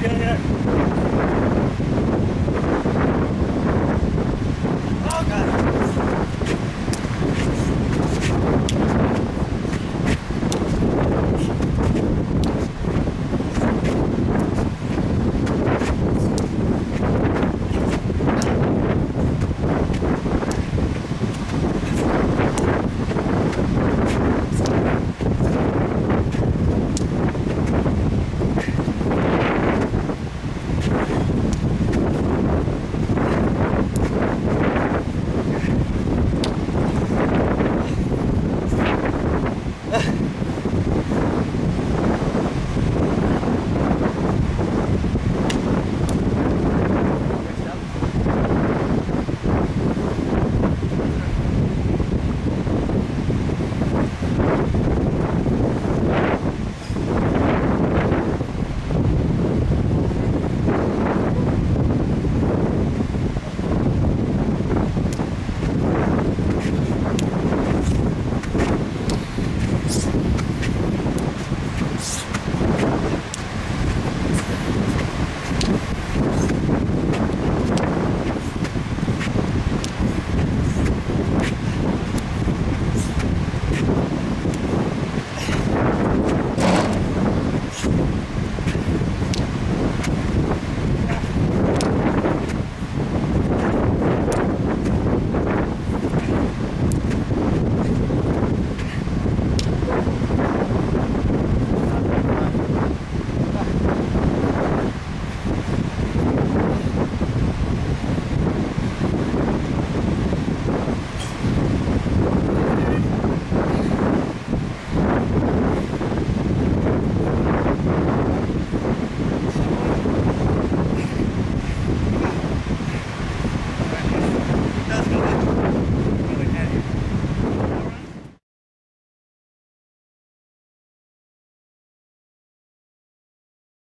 Yeah, yeah.